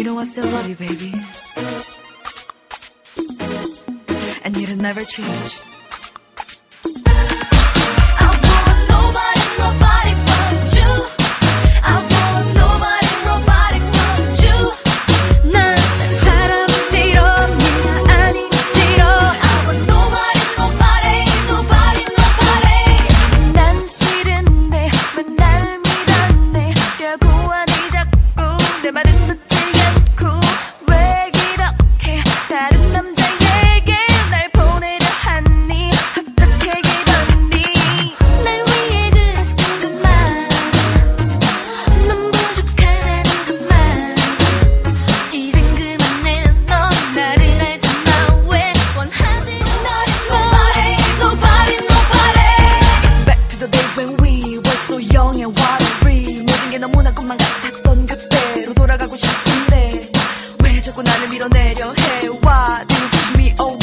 You know I still love you, baby. And you'll never change. 자꾸 나를 밀어내려 해와 눈부심이 오